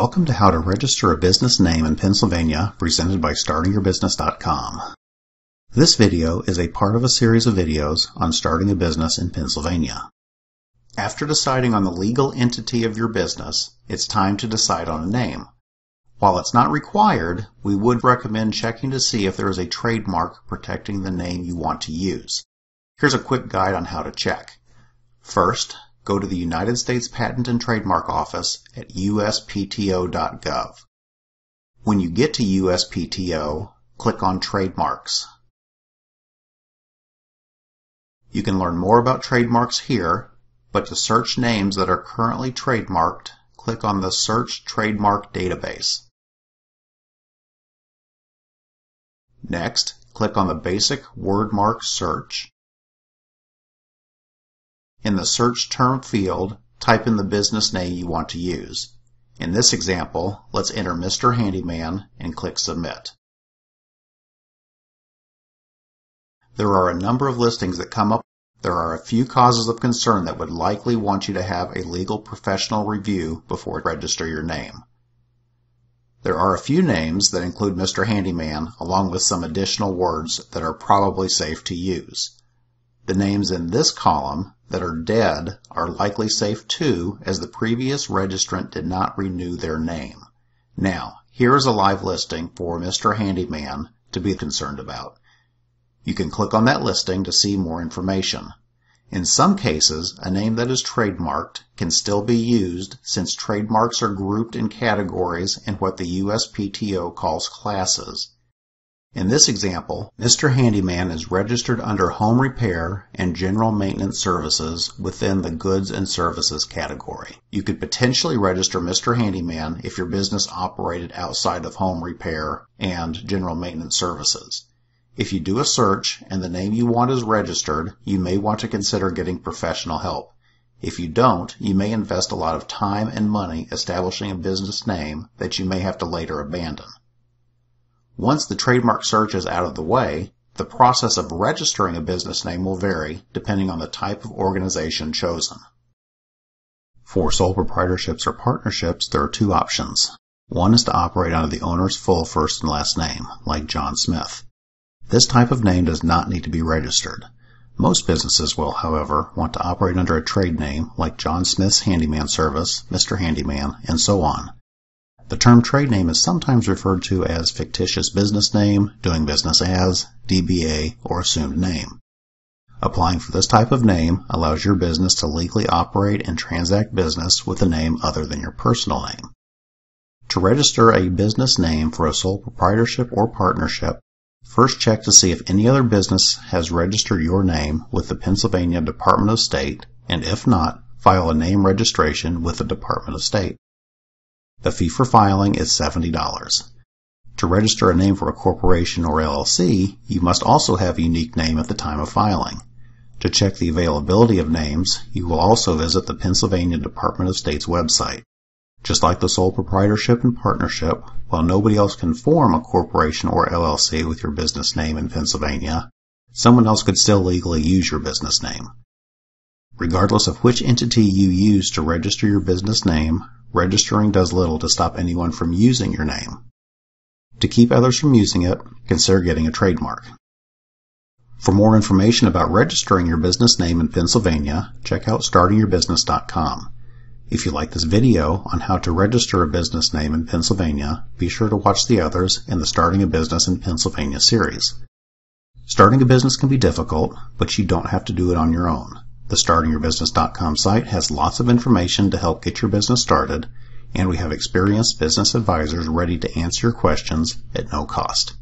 Welcome to How to Register a Business Name in Pennsylvania presented by StartingYourBusiness.com. This video is a part of a series of videos on starting a business in Pennsylvania. After deciding on the legal entity of your business, it's time to decide on a name. While it's not required, we would recommend checking to see if there is a trademark protecting the name you want to use. Here's a quick guide on how to check. First, go to the United States Patent and Trademark Office at uspto.gov. When you get to USPTO, click on Trademarks. You can learn more about trademarks here, but to search names that are currently trademarked, click on the Search Trademark database. Next, click on the basic wordmark search. In the search term field, type in the business name you want to use. In this example, let's enter Mr. Handyman and click Submit. There are a number of listings that come up. There are a few causes of concern that would likely want you to have a legal professional review before register your name. There are a few names that include Mr. Handyman along with some additional words that are probably safe to use. The names in this column that are dead are likely safe too as the previous registrant did not renew their name. Now, here is a live listing for Mr. Handyman to be concerned about. You can click on that listing to see more information. In some cases, a name that is trademarked can still be used since trademarks are grouped in categories in what the USPTO calls classes. In this example, Mr. Handyman is registered under Home Repair and General Maintenance Services within the Goods and Services category. You could potentially register Mr. Handyman if your business operated outside of Home Repair and General Maintenance Services. If you do a search and the name you want is registered, you may want to consider getting professional help. If you don't, you may invest a lot of time and money establishing a business name that you may have to later abandon. Once the trademark search is out of the way, the process of registering a business name will vary depending on the type of organization chosen. For sole proprietorships or partnerships, there are two options. One is to operate under the owner's full first and last name, like John Smith. This type of name does not need to be registered. Most businesses will, however, want to operate under a trade name like John Smith's Handyman Service, Mr. Handyman, and so on. The term trade name is sometimes referred to as fictitious business name, doing business as, DBA, or assumed name. Applying for this type of name allows your business to legally operate and transact business with a name other than your personal name. To register a business name for a sole proprietorship or partnership, first check to see if any other business has registered your name with the Pennsylvania Department of State, and if not, file a name registration with the Department of State. The fee for filing is $70. To register a name for a corporation or LLC, you must also have a unique name at the time of filing. To check the availability of names, you will also visit the Pennsylvania Department of State's website. Just like the sole proprietorship and partnership, while nobody else can form a corporation or LLC with your business name in Pennsylvania, someone else could still legally use your business name. Regardless of which entity you use to register your business name, registering does little to stop anyone from using your name. To keep others from using it, consider getting a trademark. For more information about registering your business name in Pennsylvania, check out startingyourbusiness.com. If you like this video on how to register a business name in Pennsylvania, be sure to watch the others in the Starting a Business in Pennsylvania series. Starting a business can be difficult, but you don't have to do it on your own. The StartingYourBusiness.com site has lots of information to help get your business started, and we have experienced business advisors ready to answer your questions at no cost.